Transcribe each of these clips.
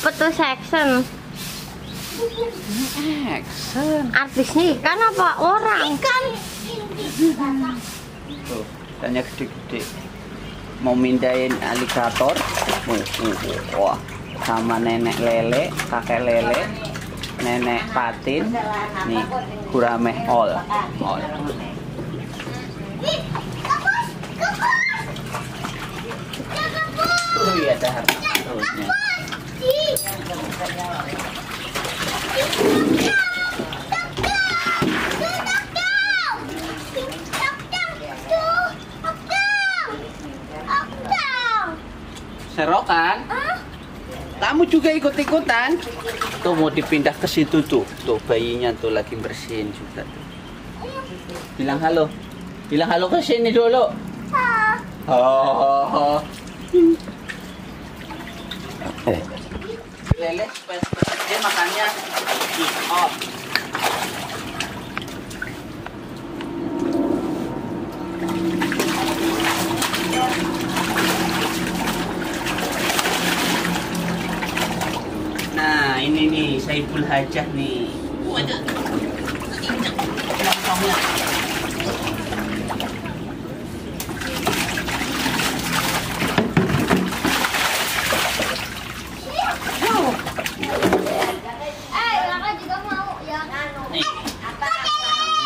Apa tuh section? Action. Artisnya ikan apa orang? Ikan. Tuh, ikannya gede-gede. Mau mindahin aligator. Uh, Wah, sama nenek lele, kakek lele, nenek patin. Nih, gurame all. All. Oh iya, ada harta karunnya. Serokan? Kamu juga ikut-ikutan? Tuh mau dipindah ke situ tuh. Tuh bayinya tuh lagi bersihin juga tuh. Bilang halo. Bilang halo ke sini dulu. Oh. Eh. Lele supaya dia makannya off. Nah, ini nih Saiful Hajah nih.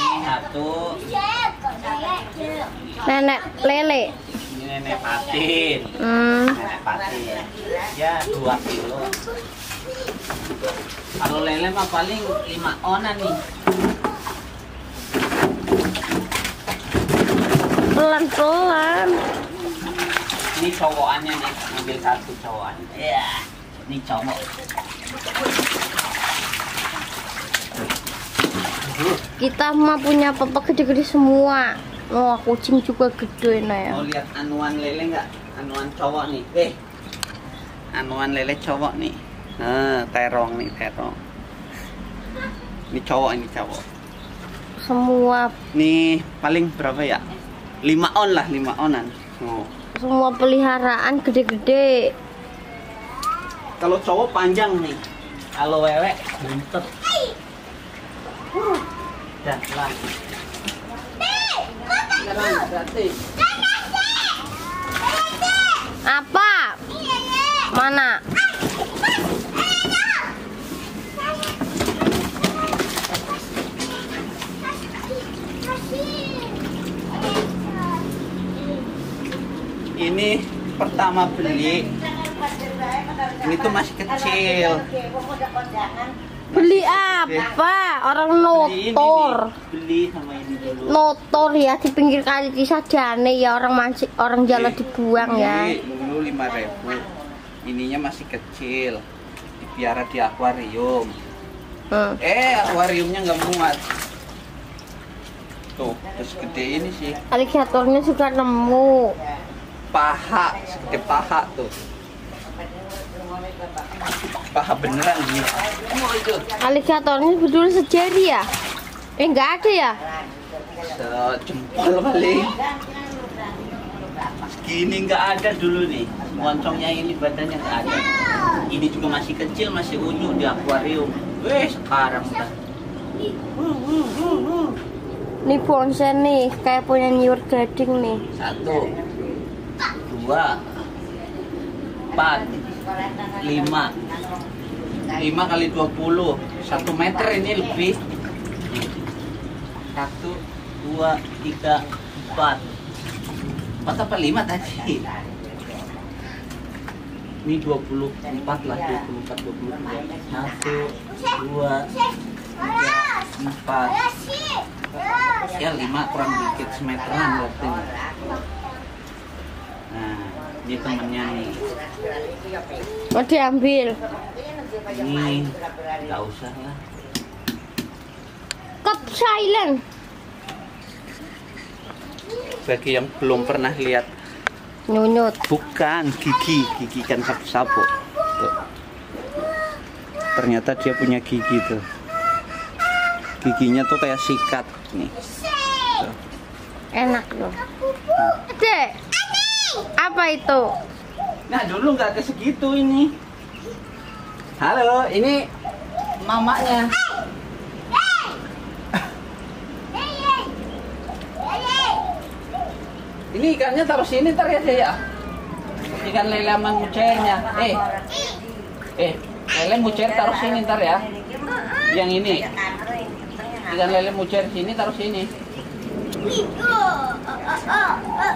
Ini satu, Nenek lele. ini nenek patin. Hmm. Nenek patin. Ya, dua kilo. Kalau lele mah paling lima onan nih. Pelan-pelan. Ini cowokannya nih, ambil satu cowokan. Ya, ini cowok. Kita mah punya papa gede-gede semua. Wah, kucing juga gede nah ya. Mau lihat anuan lele nggak? Anuan cowok nih. Eh, anuan lele cowok nih. Nah, terong nih, terong. Ini cowok, ini cowok. Semua Nih paling berapa ya? 5 on lah, 5 onan. Oh. semua peliharaan gede-gede. Kalau cowok panjang nih. Kalau wewe buntet. Dah lah. Jalan, gratis. Apa? Mana? Ini pertama beli. Ini tuh masih kecil. Beli apa? Orang notor. Beli sama ini dulu. Notor ya di pinggir kali di sajane ya orang masih orang jalan dibuang ya. Dulu 5000. Ininya masih kecil. Dipiara di akuarium. Hmm. Eh, akuariumnya nggak muat. Tuh, terus gede ini sih. Aligatornya juga nemu. Paha, segede paha tuh. Paha beneran nih. Oh, itu. Aligatornya betul sejari ya? Eh nggak ada ya? Sejempol paling. Segini nggak ada dulu nih. Moncongnya ini badannya nggak ada. Ini juga masih kecil, masih unyu di akuarium. Weh, sekarang udah. Nih bonsai nih, kayak punya nyur gading nih. Satu, dua, empat, lima, lima kali dua puluh, satu meter ini lebih. Satu, dua, tiga, empat, empat apa lima tadi? Ini dua puluh empat lah, dua puluh empat, dua puluh dua. Satu, dua, tiga, empat, ya lima kurang dikit semeteran. Nah, ini temennya nih. Mau diambil. Ini nggak usah lah. Cup silent. Bagi yang belum pernah lihat, Nyunyut. bukan gigi, gigi kan. Tuh. Ternyata dia punya gigi tuh. Giginya tuh kayak sikat nih. Tuh. Enak loh. Dek. Apa itu? Nah dulu nggak ada segitu ini. Halo, ini mamanya. Ini ikannya taruh sini ntar ya saya. Ikan lele sama mucernya. Eh, eh, lele mucer taruh sini ntar ya. Yang ini. Ikan lele mucer sini taruh sini.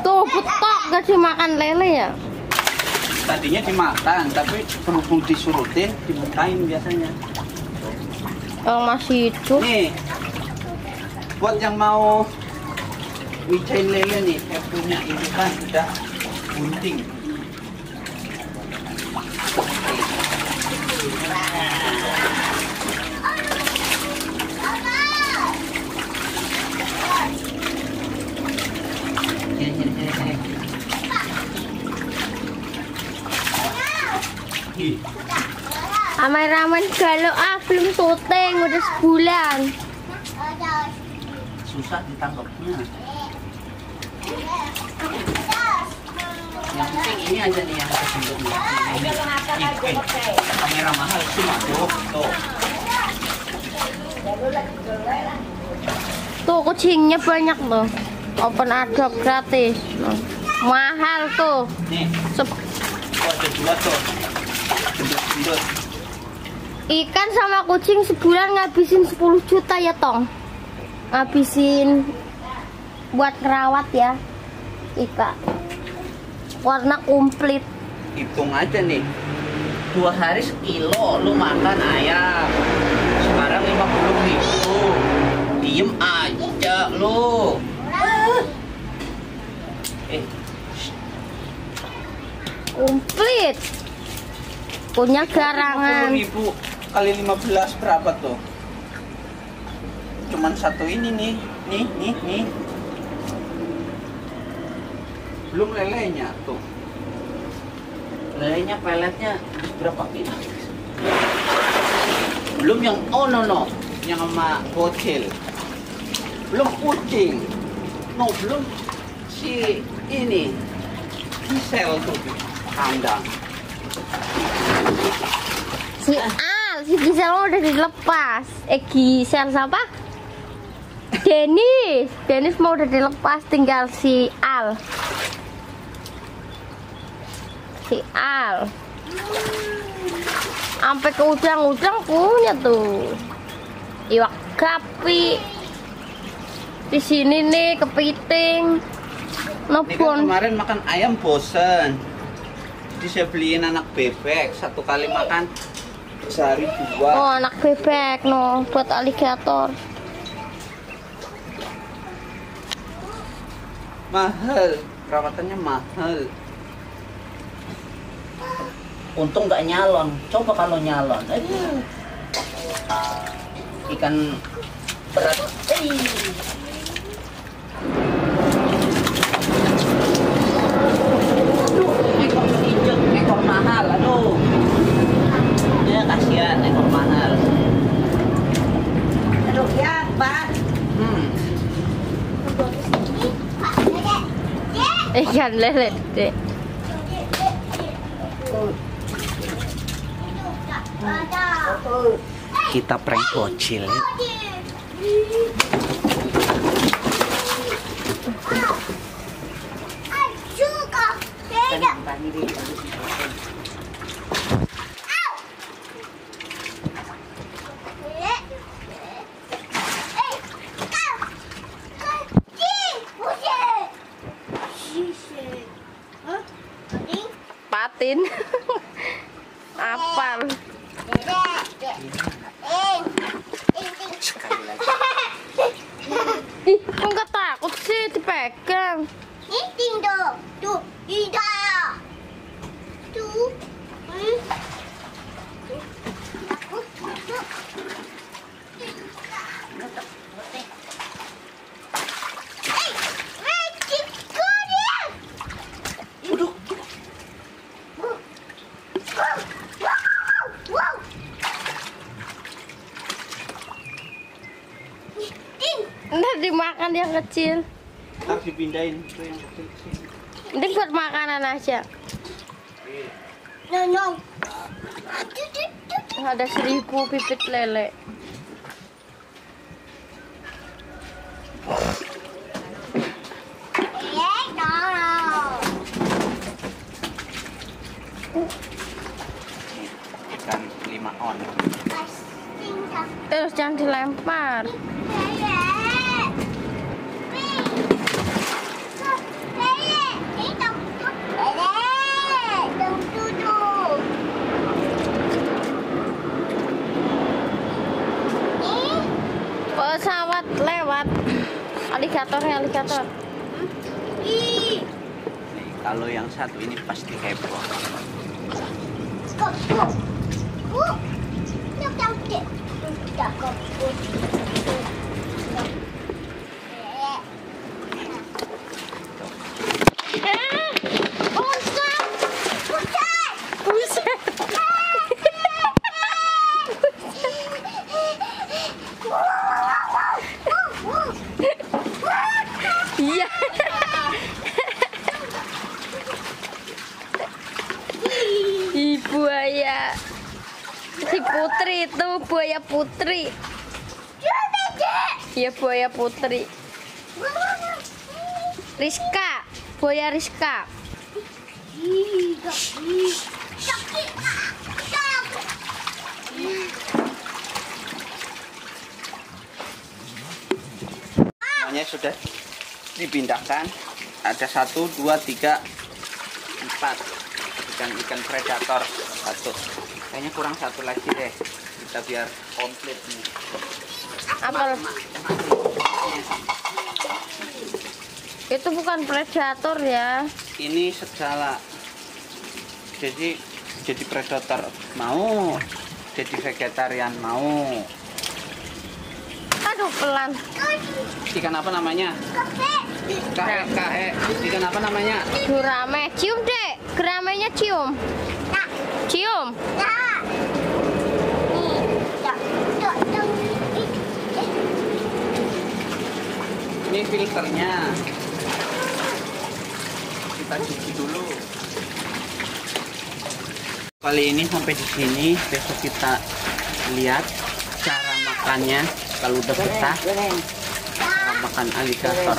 Tuh, putok gak dimakan lele ya? Tadinya dimakan, tapi berhubung disurutin, dibukain biasanya. Yang masih hidup. Nih, buat yang mau micain lele nih, saya punya ini kan udah bunting. Ih, Aman-aman galau ah belum syuting udah sebulan. susah ditangkapnya. Yang penting ini aja nih yang sebelumnya. Ini, eh, kamera mahal cuma tuh, tuh. Tuh kucingnya banyak loh. Open adopt gratis. Loh. Mahal tuh. Nih, Sep- tuh ada dua tuh. Ikan sama kucing sebulan ngabisin 10 juta ya Tong Ngabisin buat ngerawat ya Ikan Warna komplit Hitung aja nih. Dua hari sekilo lu makan ayam. Sekarang 50 ribu. Diem aja lu. Eh, Komplit Punya garangan ribu kali 15 berapa tuh? Cuman satu ini nih, nih, nih, nih. Belum lelenya tuh. Lelenya peletnya berapa kilo? Belum yang oh no no, yang sama bocil. Belum kucing. No, belum si ini. Gisel tuh kandang. Si Al Si Gisel udah dilepas. Eh Gisel siapa? Denis Denis mau udah dilepas tinggal si Al. Si Al. Sampai ke udang-udang punya tuh. Iwak gapi. Di sini nih kepiting. Kan Nobon. kemarin makan ayam bosen. Jadi saya beliin anak bebek satu kali makan sehari dua. Oh anak bebek no buat aligator Mahal, perawatannya mahal. Untung nggak nyalon. Coba kalau nyalon, aduh. Ikan berat. Eh. Aduh, ekor injek, ekor mahal, aduh. Ya kasihan ekor mahal. Aduh ya, Pak. Hmm. ikan deh Kita prank bocil. patin apal. Ih kok nggak takut sih dipegang. Tuh, dimakan yang kecil ntar dipindahin itu yang kecil. Mending buat makanan aja tuh. ada seribu bibit lele. Eh, ikan lima on tak Terus jangan dilempar. lele. Wih. Tuh, lele. Ini tak lele. Dong duduk. Eh, Pesawat lewat. Aligatornya aligator. ih. nih kalau yang satu ini pasti heboh kok. Eh. Eh, Buset! Buset! buset. Iya. Ih, buaya. Si putri itu buaya putri. Iya buaya putri. Rizka, buaya Rizka. semuanya sudah dipindahkan ada satu dua tiga empat ikan ikan predator satu kayaknya kurang satu lagi deh kita biar komplit nih Apa? Itu bukan predator ya. ini segala jadi jadi predator mau jadi vegetarian mau Aduh pelan. ikan apa namanya kae kae ikan apa namanya Gurame, cium dek. Guramenya cium. Cium. ini filternya. Kita cuci dulu. Kali ini sampai di sini. Besok kita lihat cara makannya. Kalau udah betah cara makan aligator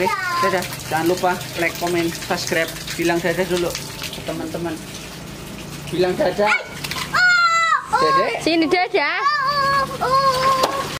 oke dadah. Jangan lupa like comment subscribe. Bilang dadah dulu ke teman-teman bilang dadah. Dadah. Sini dadah. Oh,